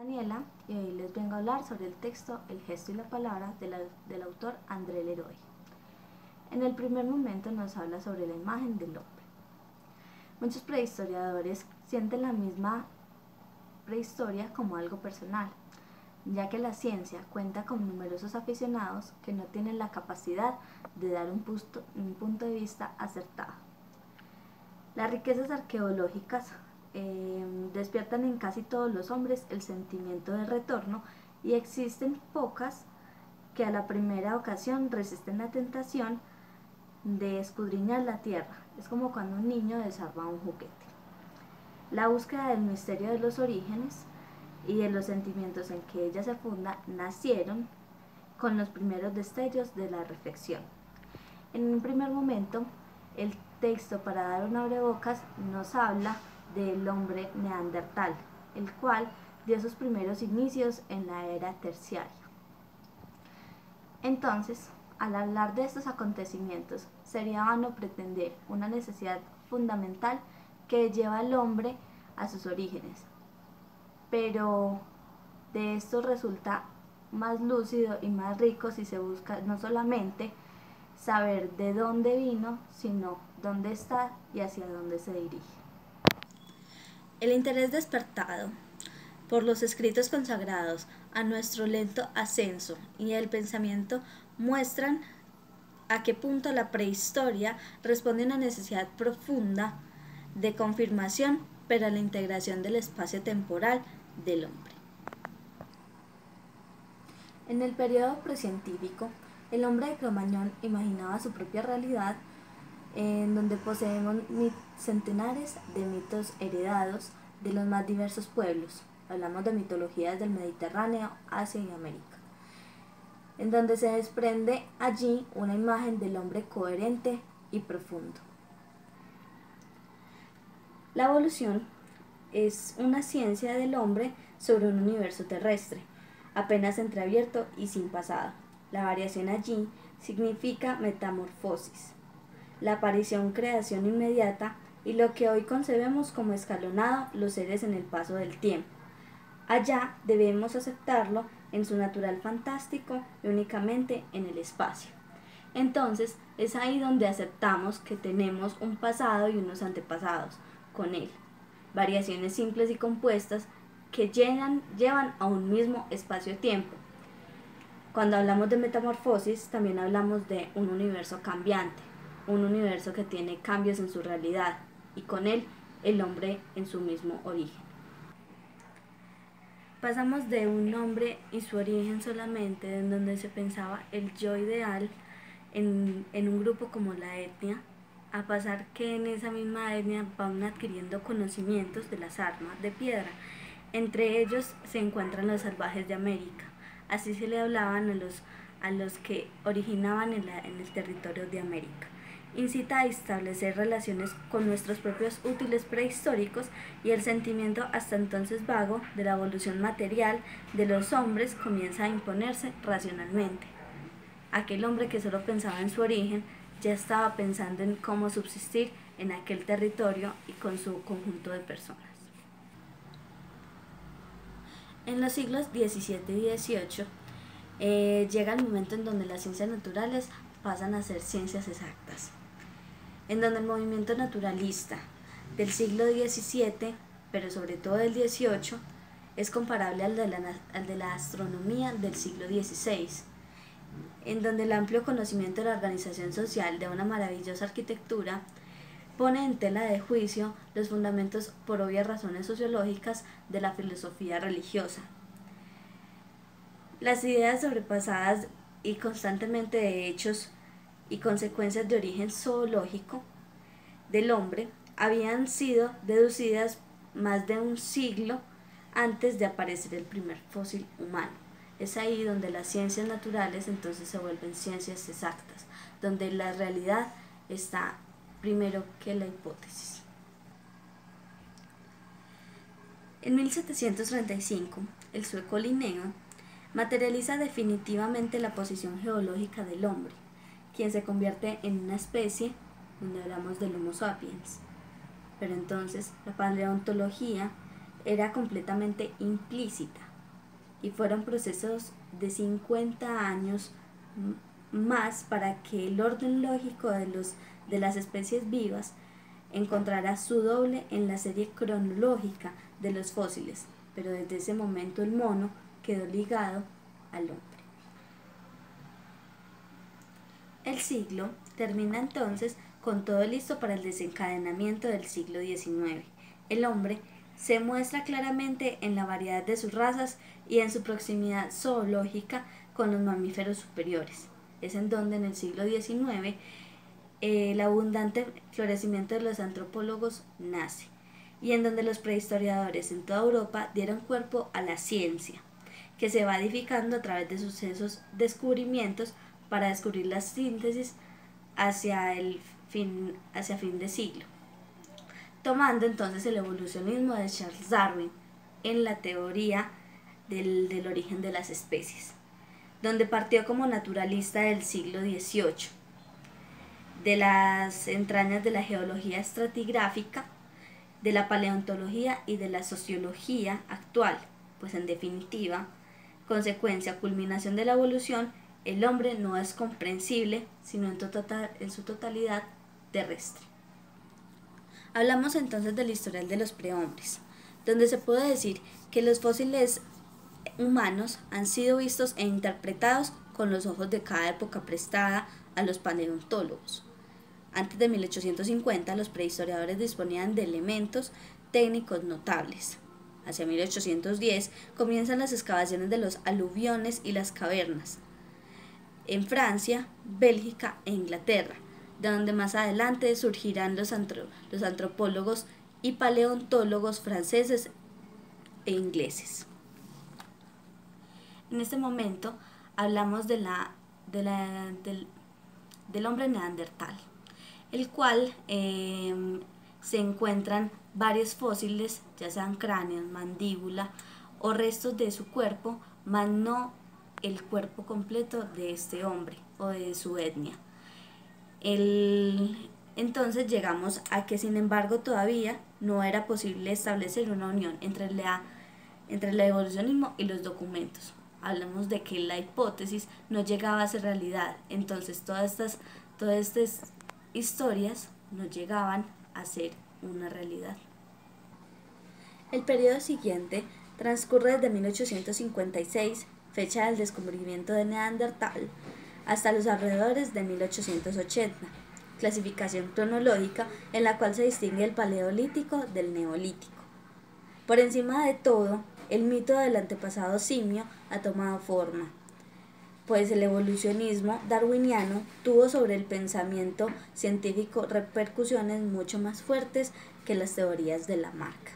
Daniela y hoy les vengo a hablar sobre el texto El gesto y la palabra del autor André Leroy. En el primer momento nos habla sobre la imagen del hombre. Muchos prehistoriadores sienten la misma prehistoria como algo personal, ya que la ciencia cuenta con numerosos aficionados que no tienen la capacidad de dar un punto, un punto de vista acertado. Las riquezas arqueológicas Em, despiertan en casi todos los hombres el sentimiento de retorno y existen pocas que a la primera ocasión resisten la tentación de escudriñar la tierra. Es como cuando un niño desarma un juguete. La búsqueda del misterio de los orígenes y de los sentimientos en que ella se funda nacieron con los primeros destellos de la reflexión. En un primer momento, el texto para dar un abrebocas nos habla del hombre neandertal, el cual dio sus primeros inicios en la era terciaria. Entonces, al hablar de estos acontecimientos, sería vano pretender una necesidad fundamental que lleva al hombre a sus orígenes. Pero de esto resulta más lúcido y más rico si se busca no solamente saber de dónde vino, sino dónde está y hacia dónde se dirige. El interés despertado por los escritos consagrados a nuestro lento ascenso y el pensamiento muestran a qué punto la prehistoria responde a una necesidad profunda de confirmación para la integración del espacio temporal del hombre. En el periodo precientífico, el hombre de Cromañón imaginaba su propia realidad en donde poseemos centenares de mitos heredados de los más diversos pueblos. Hablamos de mitologías del Mediterráneo, Asia y América, en donde se desprende allí una imagen del hombre coherente y profundo. La evolución es una ciencia del hombre sobre un universo terrestre, apenas entreabierto y sin pasado. La variación allí significa metamorfosis la aparición creación inmediata y lo que hoy concebemos como escalonado los seres en el paso del tiempo. Allá debemos aceptarlo en su natural fantástico y únicamente en el espacio. Entonces es ahí donde aceptamos que tenemos un pasado y unos antepasados con él, variaciones simples y compuestas que llevan a un mismo espacio-tiempo. Cuando hablamos de metamorfosis también hablamos de un universo cambiante, un universo que tiene cambios en su realidad y con él el hombre en su mismo origen. Pasamos de un hombre y su origen solamente, en donde se pensaba el yo ideal en, en un grupo como la etnia, a pasar que en esa misma etnia van adquiriendo conocimientos de las armas de piedra. Entre ellos se encuentran los salvajes de América. Así se le hablaban a los, a los que originaban en, en el territorio de América incita a establecer relaciones con nuestros propios útiles prehistóricos y el sentimiento hasta entonces vago de la evolución material de los hombres comienza a imponerse racionalmente. Aquel hombre que solo pensaba en su origen ya estaba pensando en cómo subsistir en aquel territorio y con su conjunto de personas. En los siglos XVII y XVIII eh, llega el momento en donde las ciencias naturales pasan a ser ciencias exactas en donde el movimiento naturalista del siglo XVII, pero sobre todo del XVIII, es comparable al de, la, astronomía del siglo XVI, en donde el amplio conocimiento de la organización social de una maravillosa arquitectura pone en tela de juicio los fundamentos por obvias razones sociológicas de la filosofía religiosa. Las ideas sobrepasadas y constantemente de hechos y consecuencias de origen zoológico del hombre habían sido deducidas más de un siglo antes de aparecer el primer fósil humano. Es ahí donde las ciencias naturales entonces se vuelven ciencias exactas, donde la realidad está primero que la hipótesis. En 1735, el sueco Linneo materializa definitivamente la posición geológica del hombre quien se convierte en una especie donde hablamos del Homo sapiens. Pero entonces la paleontología era completamente implícita y fueron procesos de 50 años más para que el orden lógico de, los, de las especies vivas encontrara su doble en la serie cronológica de los fósiles, pero desde ese momento el mono quedó ligado al hombre. El siglo termina entonces con todo listo para el desencadenamiento del siglo XIX. El hombre se muestra claramente en la variedad de sus razas y en su proximidad zoológica con los mamíferos superiores. Es en donde en el siglo XIX el abundante florecimiento de los antropólogos nace y en donde los prehistoriadores en toda Europa dieron cuerpo a la ciencia, que se va edificando a través de sucesos descubrimientos para descubrir la síntesis hacia el fin, hacia fin de siglo. Tomando entonces el evolucionismo de Charles Darwin en la teoría del, del origen de las especies, donde partió como naturalista del siglo XVIII, de las entrañas de la geología estratigráfica, de la paleontología y de la sociología actual, pues en definitiva, consecuencia, culminación de la evolución, el hombre no es comprensible, sino en, tota-, en su totalidad terrestre. Hablamos entonces del historial de los prehombres, donde se puede decir que los fósiles humanos han sido vistos e interpretados con los ojos de cada época prestada a los paleontólogos. Antes de 1850 los prehistoriadores disponían de elementos técnicos notables. Hacia 1810 comienzan las excavaciones de los aluviones y las cavernas, en Francia, Bélgica e Inglaterra, de donde más adelante surgirán los, los antropólogos y paleontólogos franceses e ingleses. En este momento hablamos de la, del, del, hombre neandertal, el cual em, se encuentran varios fósiles, ya sean cráneos, mandíbula o restos de su cuerpo, mas no el cuerpo completo de este hombre o de su etnia. entonces llegamos a que sin embargo todavía no era posible establecer una unión entre, la, entre el evolucionismo y los documentos. Hablamos de que la hipótesis no llegaba a ser realidad, entonces todas estas, todas estas historias no llegaban a ser una realidad. El periodo siguiente transcurre desde 1856 fecha del descubrimiento de Neandertal, hasta los alrededores de 1880, clasificación cronológica en la cual se distingue el paleolítico del neolítico. Por encima de todo, el mito del antepasado simio ha tomado forma, pues el evolucionismo darwiniano tuvo sobre el pensamiento científico repercusiones mucho más fuertes que las teorías de la marca.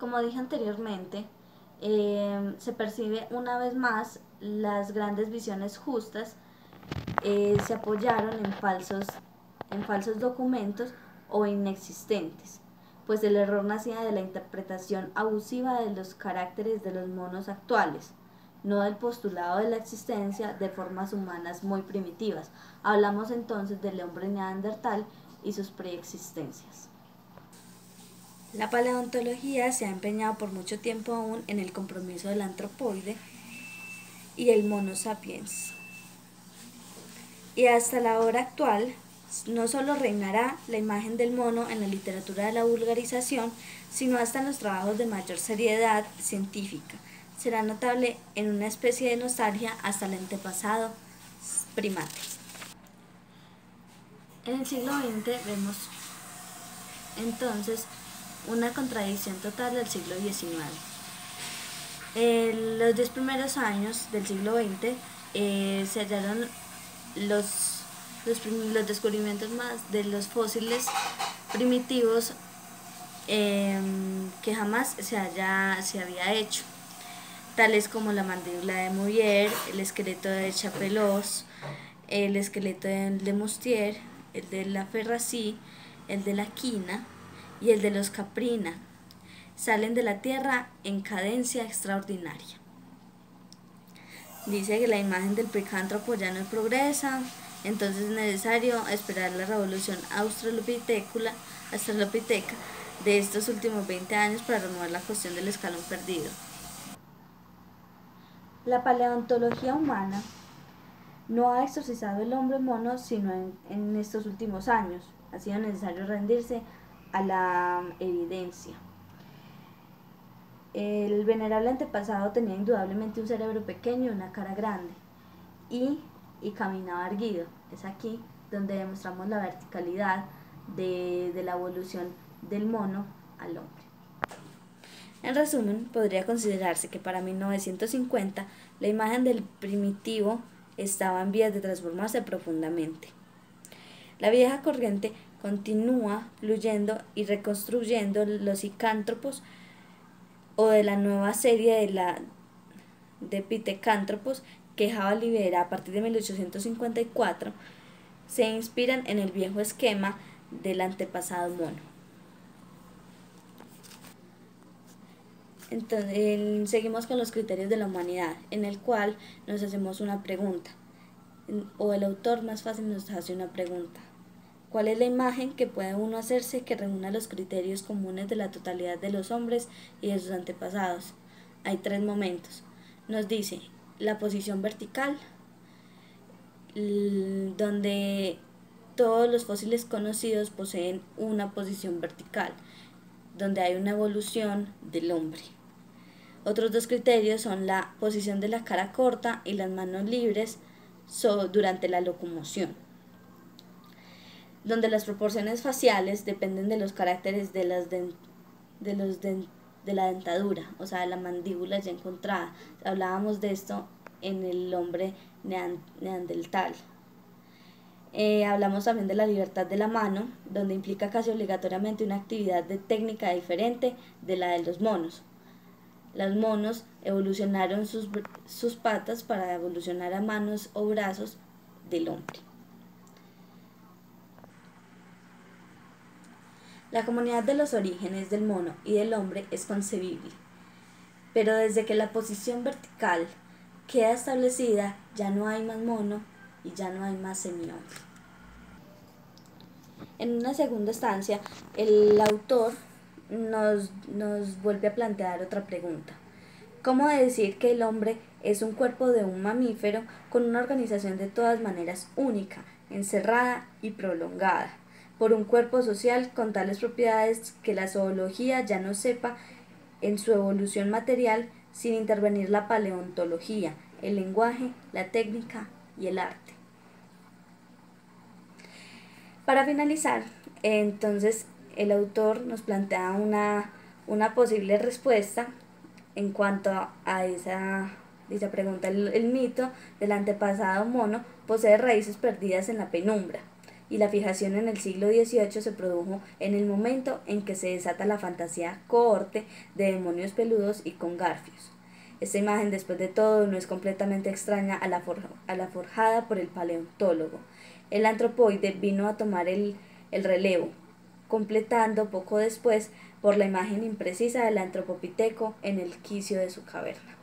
Como dije anteriormente, Em, se percibe una vez más las grandes visiones justas eh, se apoyaron en falsos, en falsos documentos o inexistentes, pues el error nacía de la interpretación abusiva de los caracteres de los monos actuales, no del postulado de la existencia de formas humanas muy primitivas. Hablamos entonces del hombre neandertal y sus preexistencias. La paleontología se ha empeñado por mucho tiempo aún en el compromiso del antropoide y el mono sapiens. Y hasta la hora actual no solo reinará la imagen del mono en la literatura de la vulgarización, sino hasta en los trabajos de mayor seriedad científica. Será notable en una especie de nostalgia hasta el antepasado primate. En el siglo XX vemos entonces una contradicción total del siglo XIX. En los diez primeros años del siglo XX eh, se hallaron los, los, descubrimientos más de los fósiles primitivos em, que jamás se, haya, se había hecho, tales como la mandíbula de Mouvier, el esqueleto de Chapelos, el esqueleto de, de Mustier, el de la Ferrací, el de la Quina, y el de los Caprina. Salen de la tierra en cadencia extraordinaria. Dice que la imagen del precántropo ya no progresa, entonces es necesario esperar la revolución australopiteca, de estos últimos 20 años para renovar la cuestión del escalón perdido. La paleontología humana no ha exorcizado el hombre mono sino en, en estos últimos años. Ha sido necesario rendirse a la evidencia. El venerable antepasado tenía indudablemente un cerebro pequeño y una cara grande y, y caminaba erguido. Es aquí donde demostramos la verticalidad de, de la evolución del mono al hombre. En resumen, podría considerarse que para 1950 la imagen del primitivo estaba en vías de transformarse profundamente. La vieja corriente continúa fluyendo y reconstruyendo los icántropos o de la nueva serie de la de pitecántropos que Java libera a partir de 1854 se inspiran en el viejo esquema del antepasado mono. Entonces, seguimos con los criterios de la humanidad, en el cual nos hacemos una pregunta, o el autor más fácil nos hace una pregunta. ¿Cuál es la imagen que puede uno hacerse que reúna los criterios comunes de la totalidad de los hombres y de sus antepasados? Hay tres momentos. Nos dice la posición vertical, donde todos los fósiles conocidos poseen una posición vertical, donde hay una evolución del hombre. Otros dos criterios son la posición de la cara corta y las manos libres durante la locomoción, donde las proporciones faciales dependen de los caracteres de, las de, los de la dentadura, o sea, de la mandíbula ya encontrada. Hablábamos de esto en el hombre neandertal. Eh, hablamos también de la libertad de la mano, donde implica casi obligatoriamente una actividad de técnica diferente de la de los monos. Los monos evolucionaron sus, sus patas para evolucionar a manos o brazos del hombre. La comunidad de los orígenes del mono y del hombre es concebible, pero desde que la posición vertical queda establecida ya no hay más mono y ya no hay más semihombre. En una segunda estancia, el autor nos, nos vuelve a plantear otra pregunta. ¿Cómo decir que el hombre es un cuerpo de un mamífero con una organización de todas maneras única, encerrada y prolongada, por un cuerpo social con tales propiedades que la zoología ya no sepa en su evolución material sin intervenir la paleontología, el lenguaje, la técnica y el arte? Para finalizar, entonces el autor nos plantea una, posible respuesta en cuanto a esa, esa pregunta. El, mito del antepasado mono posee raíces perdidas en la penumbra y la fijación en el siglo XVIII se produjo en el momento en que se desata la fantasía cohorte de demonios peludos y con garfios. Esta imagen, después de todo, no es completamente extraña a la, a la forjada por el paleontólogo. El antropoide vino a tomar el, el relevo, completando poco después por la imagen imprecisa del antropopiteco en el quicio de su caverna.